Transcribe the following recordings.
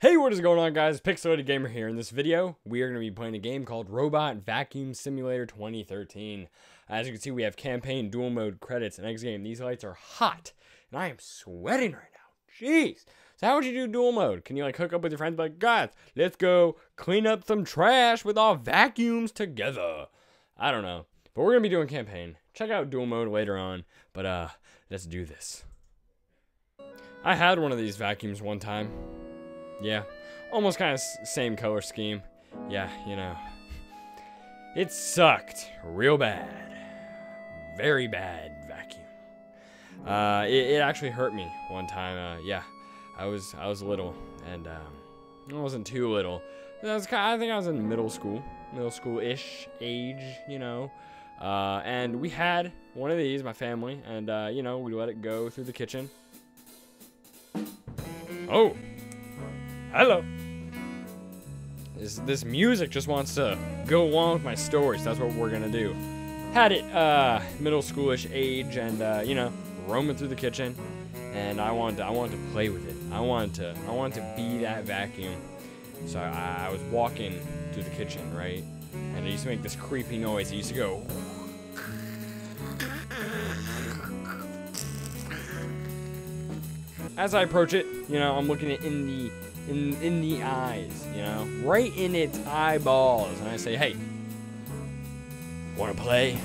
Hey, what is going on guys? Pixelated Gamer here. In this video, we are going to be playing a game called Robot Vacuum Simulator 2013. As you can see, we have campaign, dual mode, credits, and X game. These lights are hot, and I am sweating right now. Jeez. So how would you do dual mode? Can you like hook up with your friends like, guys, let's go clean up some trash with our vacuums together? I don't know. But we're going to be doing campaign. Check out dual mode later on. But uh, let's do this. I had one of these vacuums one time. Yeah, almost kind of same color scheme. Yeah, you know. It sucked real bad. Very bad vacuum. Uh, it, it actually hurt me one time. Uh, yeah, I was I was little and um, I wasn't too little. I was I think I was in middle school, middle school-ish age, you know. Uh, and we had one of these, my family, and uh, you know we let it go through the kitchen. Oh, Hello. This, this music just wants to go along with my stories. That's what we're gonna do. Had it uh, middle schoolish age, and uh, you know, roaming through the kitchen, and I wanted to, I wanted to play with it. I wanted to I wanted to be that vacuum. So I, I was walking through the kitchen, right, and it used to make this creepy noise. It used to go. As I approach it, you know, I'm looking at in the in in the eyes, you know, right in its eyeballs, and I say, "Hey, want to play?"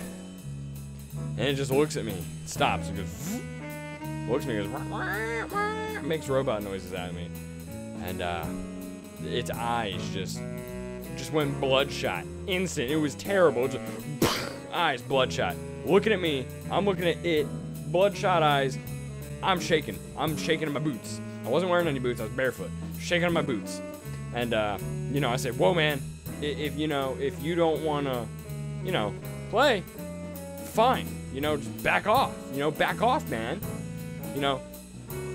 And it just looks at me, stops, and goes, looks at me, goes, wah, wah, makes robot noises at me, and uh, its eyes just just went bloodshot, instant. It was terrible. It just, eyes bloodshot, looking at me. I'm looking at it, bloodshot eyes. I'm shaking. I'm shaking in my boots. I wasn't wearing any boots. I was barefoot shaking on my boots. And, uh, you know, I said, whoa, man, if, you know, if you don't want to, you know, play, fine. You know, just back off. You know, back off, man. You know,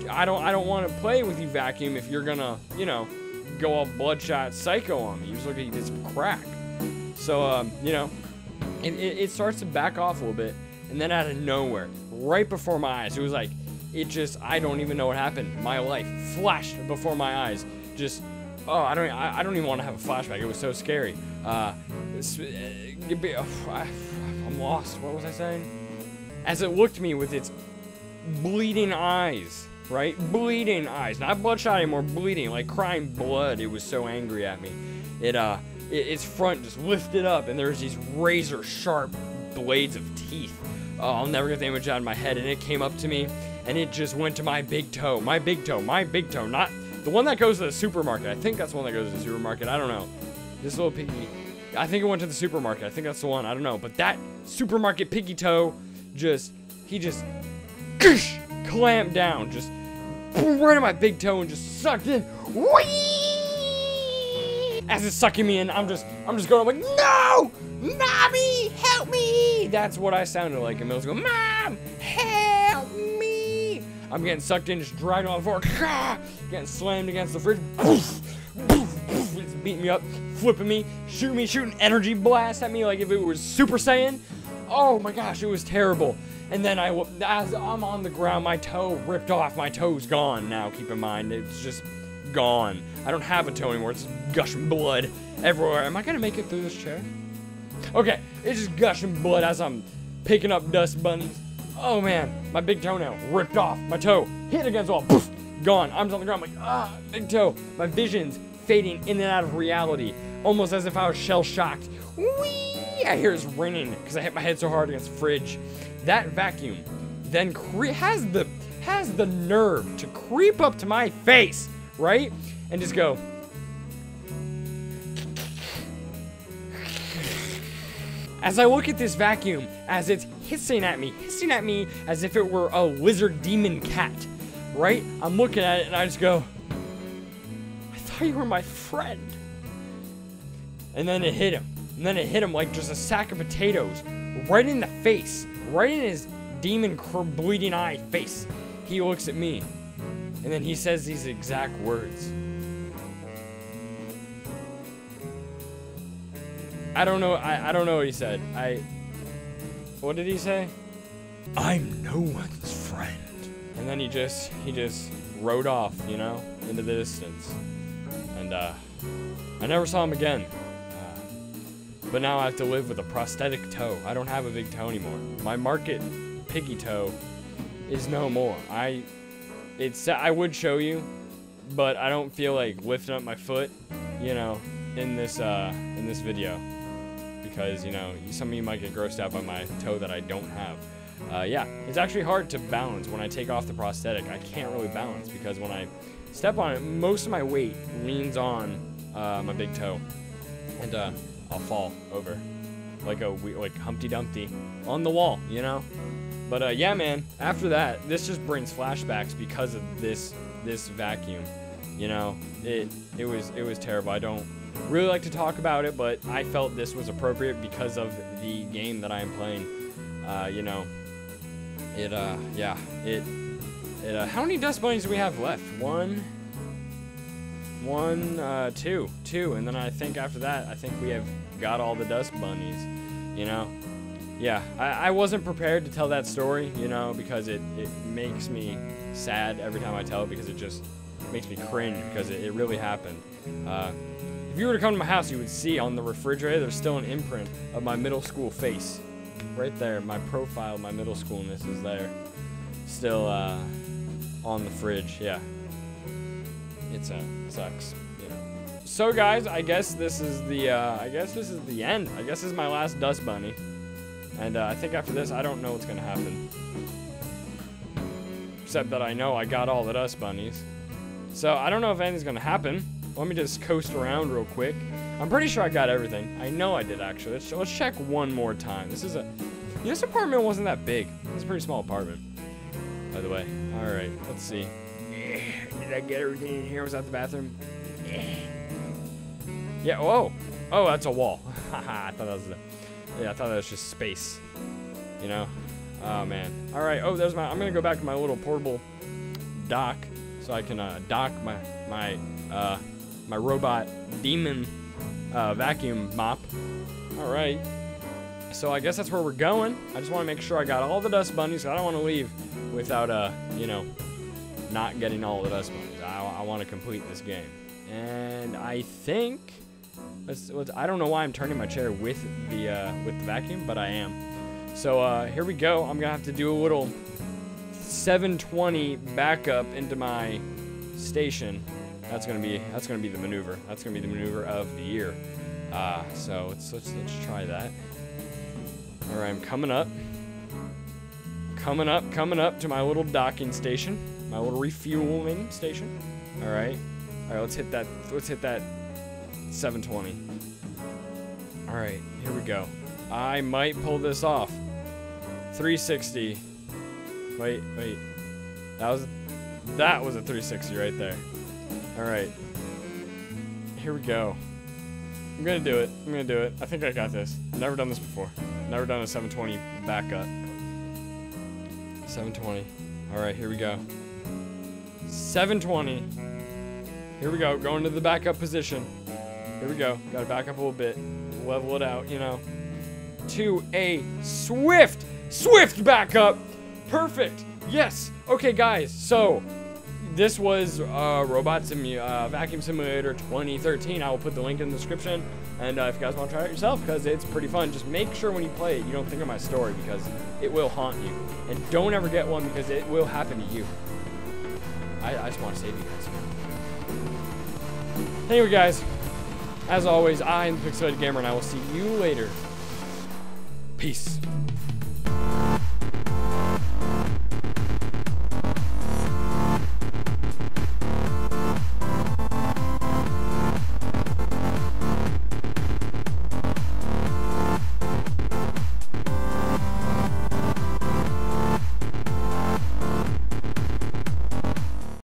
I don't, I don't want to play with you, Vacuum, if you're gonna, you know, go all bloodshot psycho on me. You just look like you did some crack. So, um, you know, it, it, it starts to back off a little bit. And then out of nowhere, right before my eyes, it was like, it just I don't even know what happened. My life flashed before my eyes. Just oh, I don't I, I don't even want to have a flashback. It was so scary. Uh, uh I'm lost. What was I saying? As it looked me with its bleeding eyes, right? Bleeding eyes, not bloodshot anymore. Bleeding, like crying blood. It was so angry at me. It uh, it, its front just lifted up, and there's these razor sharp blades of teeth. Oh, I'll never get the image out of my head. And it came up to me and it just went to my big toe. My big toe. My big toe. Not the one that goes to the supermarket. I think that's the one that goes to the supermarket. I don't know. This little piggy. I think it went to the supermarket. I think that's the one. I don't know. But that supermarket piggy toe just, he just clamped down. Just right on my big toe and just sucked in. Whee! As it's sucking me in, I'm just, I'm just going like, no! Mommy, help me! That's what I sounded like. And Mills go, Mom, help! I'm getting sucked in, just driving on the floor, getting slammed against the fridge. It's beating me up, flipping me, shooting me, shooting energy blast at me like if it was Super Saiyan. Oh my gosh, it was terrible. And then I, as I'm on the ground, my toe ripped off. My toe's gone now. Keep in mind, it's just gone. I don't have a toe anymore. It's gushing blood everywhere. Am I gonna make it through this chair? Okay, it's just gushing blood as I'm picking up dust bunnies. Oh man, my big toenail ripped off. My toe hit against wall. Poof, gone. Arms on the ground. I'm like, ah, big toe. My vision's fading in and out of reality, almost as if I was shell shocked. Whee! I hear it's ringing because I hit my head so hard against the fridge. That vacuum then has the has the nerve to creep up to my face, right, and just go. As I look at this vacuum, as it's hissing at me, hissing at me as if it were a lizard demon cat, right? I'm looking at it and I just go, I thought you were my friend. And then it hit him. And then it hit him like just a sack of potatoes, right in the face, right in his demon bleeding eye face. He looks at me, and then he says these exact words. I don't know. I, I don't know what he said. I. What did he say? I'm no one's friend. And then he just he just rode off, you know, into the distance. and uh, I never saw him again. Uh, but now I have to live with a prosthetic toe. I don't have a big toe anymore. My market piggy toe is no more. I, it's I would show you, but I don't feel like lifting up my foot, you know, in this uh, in this video because you know some of you might get grossed out by my toe that I don't have. Uh, yeah, it's actually hard to balance when I take off the prosthetic. I can't really balance because when I step on it, most of my weight leans on uh, my big toe, and uh, I'll fall over like a like Humpty Dumpty on the wall, you know. But uh, yeah, man. After that, this just brings flashbacks because of this this vacuum. You know, it it was it was terrible. I don't really like to talk about it, but I felt this was appropriate because of the game that I am playing. Uh, you know, it, uh, yeah, it, it, uh, how many dust bunnies do we have left? One, one, uh, two, two, and then I think after that, I think we have got all the dust bunnies, you know? Yeah, I, I wasn't prepared to tell that story, you know, because it, it makes me sad every time I tell it because it just makes me cringe because it, it really happened. Uh, if you were to come to my house, you would see on the refrigerator there's still an imprint of my middle school face. Right there, my profile, my middle schoolness is there. Still uh, on the fridge, yeah. It's uh, sucks, you know. So guys, I guess this is the, uh, I guess this is the end. I guess this is my last Dust Bunny. And uh, I think after this, I don't know what's gonna happen. Except that I know I got all the Dust Bunnies. So I don't know if anything's gonna happen. Let me just coast around real quick. I'm pretty sure I got everything. I know I did actually. Let's, let's check one more time. This is a. This apartment wasn't that big. It's a pretty small apartment. By the way. All right. Let's see. Did I get everything in here? Was that the bathroom? Yeah. Whoa. Oh, that's a wall. I thought that was. The, yeah, I thought that was just space. You know. Oh man. All right. Oh, there's my. I'm gonna go back to my little portable dock so I can uh, dock my my uh, my robot demon uh, vacuum mop. All right. So I guess that's where we're going. I just want to make sure I got all the dust bunnies. I don't want to leave without, uh, you know, not getting all the dust bunnies. I, I want to complete this game. And I think, let's, let's, I don't know why I'm turning my chair with the, uh, with the vacuum, but I am. So uh, here we go. I'm gonna have to do a little 720 backup into my station. That's gonna be that's gonna be the maneuver. That's gonna be the maneuver of the year. Uh, so let's let's let's try that. All right, I'm coming up. Coming up, coming up to my little docking station, my little refueling station. All right, all right. Let's hit that. Let's hit that 720. All right, here we go. I might pull this off. 360. Wait, wait. That was that was a 360 right there. All right. Here we go. I'm gonna do it. I'm gonna do it. I think I got this. Never done this before. Never done a 720 backup. 720. All right, here we go. 720. Here we go. Going to the backup position. Here we go. Got to back up a little bit. Level it out, you know. To a swift, swift backup. Perfect. Yes. Okay, guys. So this was uh, Robot Simu uh, Vacuum Simulator 2013. I will put the link in the description. And uh, if you guys want to try it yourself, because it's pretty fun, just make sure when you play it, you don't think of my story, because it will haunt you. And don't ever get one, because it will happen to you. I, I just want to save you guys. Anyway, guys, as always, I am the Pixelated Gamer, and I will see you later. Peace.